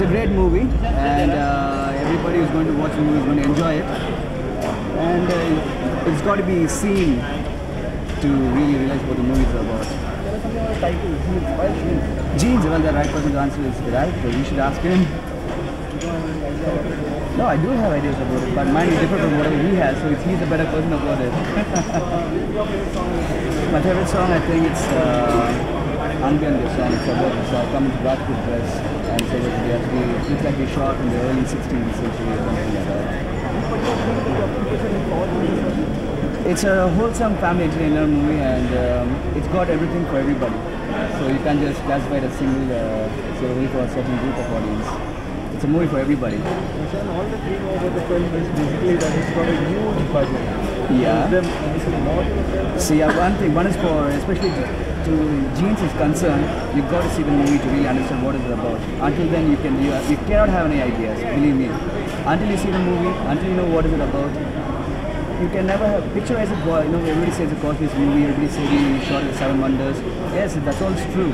it's a great movie and uh, everybody who's going to watch the movie is going to enjoy it. And uh, it's got to be seen to really realize what the movie is about. Jeans, well the right person to answer is right, so you should ask him. No, I do have ideas about it, but mine is different from whatever he has, so it's, he's a better person about it. My favorite song, I think it's... Uh, Angan, the song. About this uh, coming to dress, and so it actually it looks like they shot in the early 16th century or something like that. It's a wholesome family entertainer movie, and um, it's got everything for everybody. So you can't just classify it as single, uh, for a certain group of audience. It's a movie for everybody. And all the know about the film is basically that it's got a huge budget. Yeah. Is there anything more to the film? See, yeah, one thing, one is for, especially to, Jeans is concerned, you've got to see the movie to really understand what it's about. Until then, you can, you, you cannot have any ideas, believe me. Until you see the movie, until you know what is it about, you can never have, picture as a boy, you know, everybody says it's Cosby's movie, everybody says he shot the Seven Wonders. Yes, that's all true,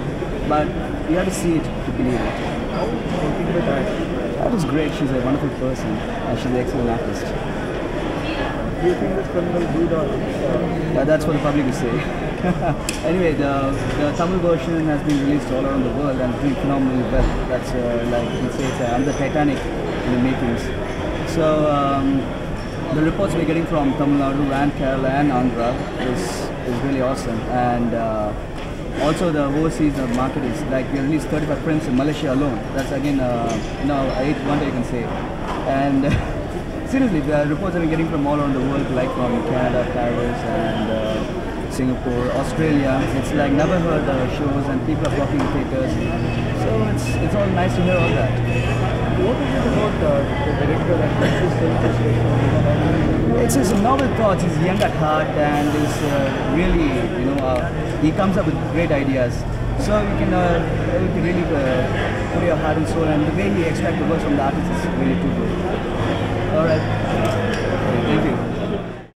but you have to see it to believe it. How working with that? That was great, she's a wonderful person, and she's an excellent artist. Do you think this film will do the uh, that's what the public is saying. anyway, the, the Tamil version has been released all around the world and doing phenomenally well. That's uh, like you say it's uh, under Titanic in the makings. So um, the reports we're getting from Tamil Nadu and Kerala and Andhra is, is really awesome. And uh, also the overseas uh, market is like we released 35 prints in Malaysia alone. That's again, uh, you know, eight wonder you can say. And seriously, the reports we're getting from all around the world, like from Canada, Paris, and uh, Singapore, Australia. It's like never heard the shows, and people are flocking to theaters. So it's it's all nice to hear all that. what is it about the director special? It's his novel thoughts. He's young at heart, and is uh, really, you know, uh, he comes up with great ideas. So you can, uh, you can really uh, put your heart and soul, and the way he extracts the words from the artist is really too good. All right.